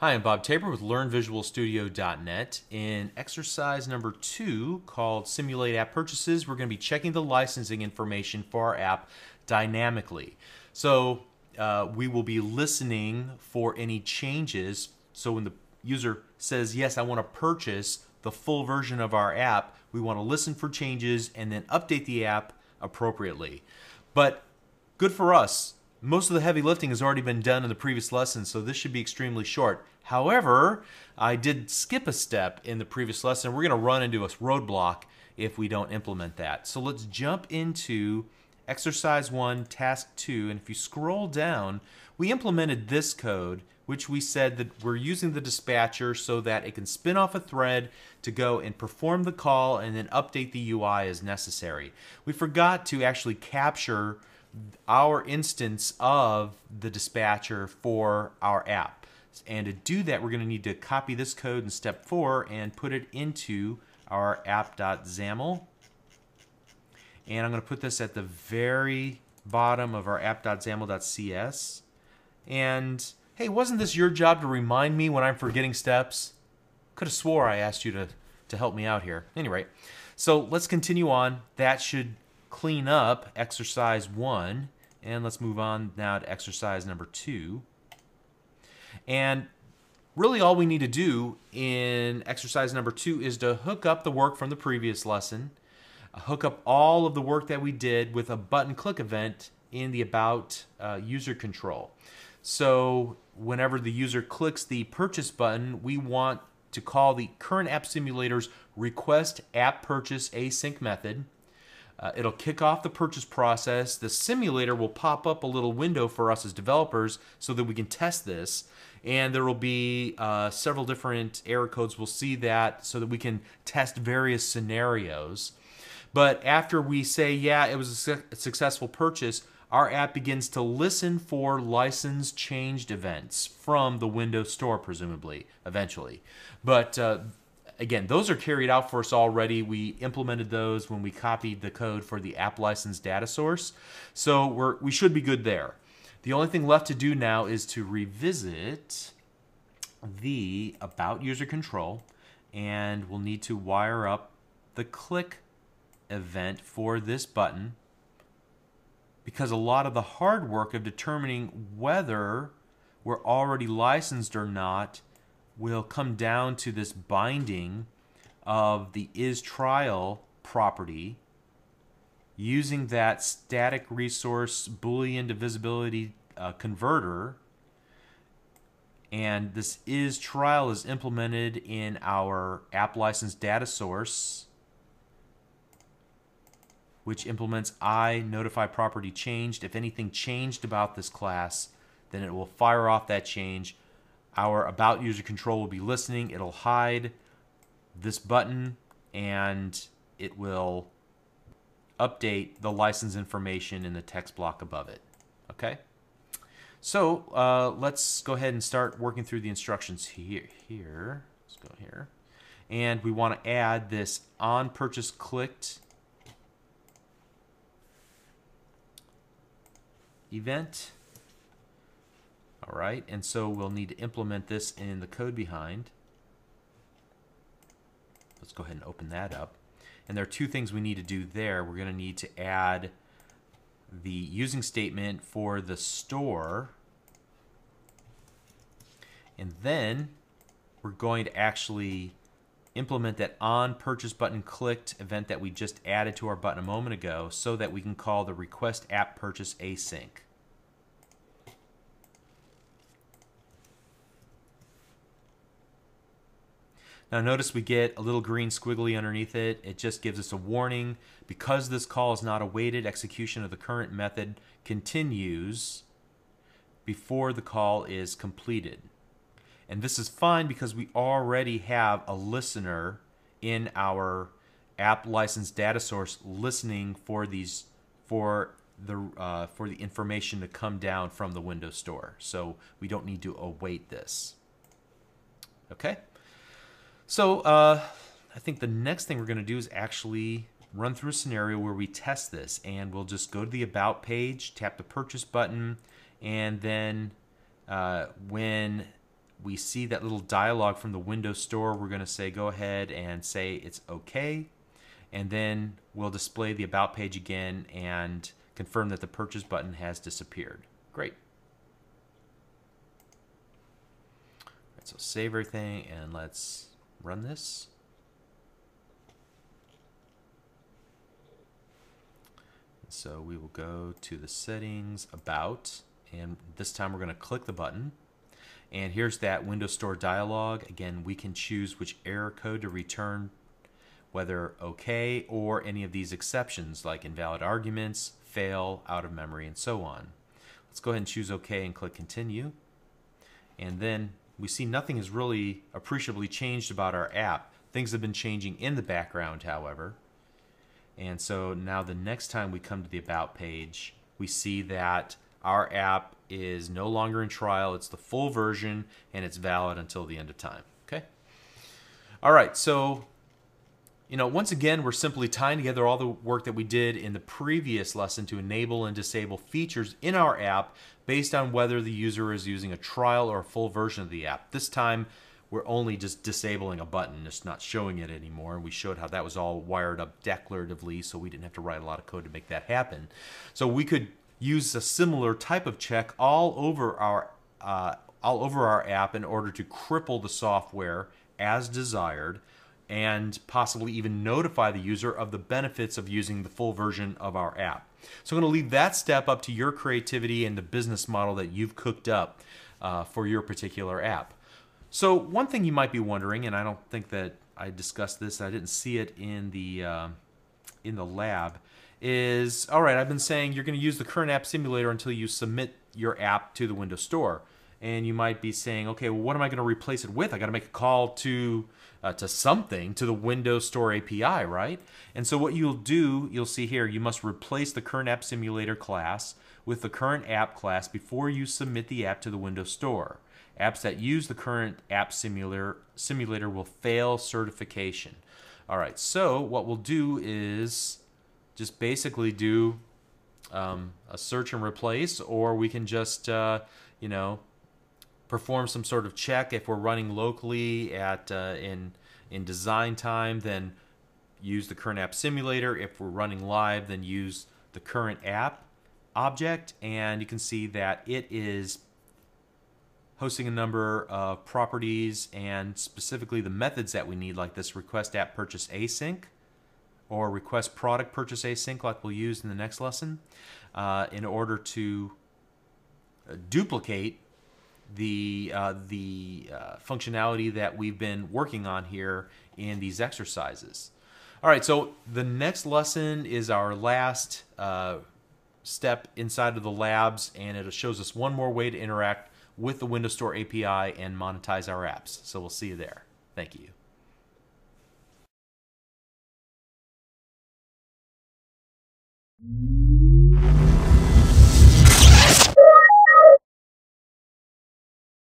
Hi, I'm Bob Tabor with LearnVisualStudio.net. In exercise number two, called Simulate App Purchases, we're going to be checking the licensing information for our app dynamically. So uh, we will be listening for any changes. So when the user says, Yes, I want to purchase the full version of our app, we want to listen for changes and then update the app appropriately. But good for us most of the heavy lifting has already been done in the previous lesson, so this should be extremely short. However, I did skip a step in the previous lesson. We're going to run into a roadblock if we don't implement that. So let's jump into exercise one, task two, and if you scroll down, we implemented this code, which we said that we're using the dispatcher so that it can spin off a thread to go and perform the call and then update the UI as necessary. We forgot to actually capture our instance of the dispatcher for our app. And to do that, we're going to need to copy this code in step four and put it into our app.xaml. And I'm going to put this at the very bottom of our app.xaml.cs. And hey, wasn't this your job to remind me when I'm forgetting steps? Could have swore I asked you to, to help me out here. Anyway, so let's continue on. That should clean up exercise one. And let's move on now to exercise number two. And really all we need to do in exercise number two is to hook up the work from the previous lesson, uh, hook up all of the work that we did with a button click event in the about uh, user control. So whenever the user clicks the purchase button, we want to call the current app simulator's request app purchase async method. Uh, it'll kick off the purchase process. The simulator will pop up a little window for us as developers so that we can test this. And there will be uh, several different error codes. We'll see that so that we can test various scenarios. But after we say, yeah, it was a, su a successful purchase, our app begins to listen for license changed events from the Windows Store, presumably, eventually. But uh, again, those are carried out for us already. We implemented those when we copied the code for the app license data source. So we're, we should be good there. The only thing left to do now is to revisit the about user control and we'll need to wire up the click event for this button because a lot of the hard work of determining whether we're already licensed or not will come down to this binding of the is trial property using that static resource boolean to visibility uh, converter. And this is trial is implemented in our app license data source which implements i notify property changed. If anything changed about this class then it will fire off that change our about user control will be listening. It'll hide this button and it will update the license information in the text block above it. Okay? So uh, let's go ahead and start working through the instructions here. Here, let's go here. And we want to add this on purchase clicked event. All right, and so we'll need to implement this in the code behind. Let's go ahead and open that up. And there are two things we need to do there. We're going to need to add the using statement for the store. And then we're going to actually implement that on purchase button clicked event that we just added to our button a moment ago so that we can call the request app purchase async. Now notice we get a little green squiggly underneath it. It just gives us a warning. Because this call is not awaited, execution of the current method continues before the call is completed. And this is fine because we already have a listener in our app license data source listening for these for the uh, for the information to come down from the Windows Store. So we don't need to await this. Okay. So uh, I think the next thing we're going to do is actually run through a scenario where we test this. And we'll just go to the About page, tap the Purchase button, and then uh, when we see that little dialog from the Windows Store, we're going to say go ahead and say it's okay. And then we'll display the About page again and confirm that the Purchase button has disappeared. Great. So save everything and let's run this. So we will go to the settings, about, and this time we're going to click the button. And here's that Windows Store dialog. Again, we can choose which error code to return, whether OK or any of these exceptions like invalid arguments, fail, out of memory, and so on. Let's go ahead and choose OK and click Continue. And then we see nothing has really appreciably changed about our app. Things have been changing in the background, however. And so now the next time we come to the About page, we see that our app is no longer in trial. It's the full version and it's valid until the end of time. Okay. All right. So, you know, once again, we're simply tying together all the work that we did in the previous lesson to enable and disable features in our app based on whether the user is using a trial or a full version of the app. This time, we're only just disabling a button, just not showing it anymore. And we showed how that was all wired up declaratively, so we didn't have to write a lot of code to make that happen. So we could use a similar type of check all over our uh, all over our app in order to cripple the software as desired and possibly even notify the user of the benefits of using the full version of our app. So I'm going to leave that step up to your creativity and the business model that you've cooked up uh, for your particular app. So one thing you might be wondering, and I don't think that I discussed this, I didn't see it in the uh, in the lab, is all right. I've been saying you're going to use the current app simulator until you submit your app to the Windows Store, and you might be saying, okay, well, what am I going to replace it with? I got to make a call to uh, to something to the Windows Store API, right? And so what you'll do, you'll see here, you must replace the current app simulator class with the current app class before you submit the app to the Windows Store. Apps that use the current app simulator simulator will fail certification. All right, so what we'll do is just basically do um, a search and replace, or we can just, uh, you know, perform some sort of check if we're running locally at uh, in in design time. Then use the current app simulator. If we're running live, then use the current app object, and you can see that it is hosting a number of properties and specifically the methods that we need, like this request app purchase async or request product purchase async, like we'll use in the next lesson, uh, in order to uh, duplicate the uh, the uh, functionality that we've been working on here in these exercises. All right, so the next lesson is our last uh, step inside of the labs, and it shows us one more way to interact with the Windows Store API and monetize our apps. So we'll see you there. Thank you.